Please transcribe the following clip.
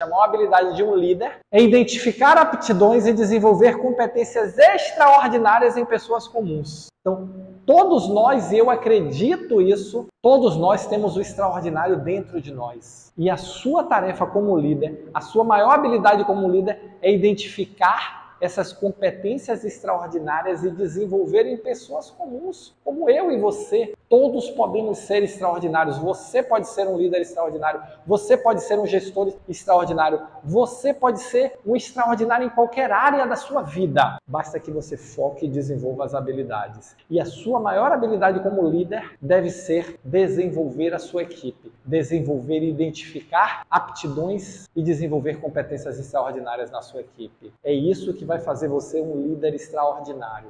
A maior habilidade de um líder é identificar aptidões e desenvolver competências extraordinárias em pessoas comuns. Então, todos nós, eu acredito isso, todos nós temos o extraordinário dentro de nós. E a sua tarefa como líder, a sua maior habilidade como líder é identificar essas competências extraordinárias e desenvolver em pessoas comuns, como eu e você. Todos podemos ser extraordinários. Você pode ser um líder extraordinário. Você pode ser um gestor extraordinário. Você pode ser um extraordinário em qualquer área da sua vida. Basta que você foque e desenvolva as habilidades. E a sua maior habilidade como líder deve ser desenvolver a sua equipe, desenvolver e identificar aptidões e desenvolver competências extraordinárias na sua equipe. É isso que vai fazer você um líder extraordinário.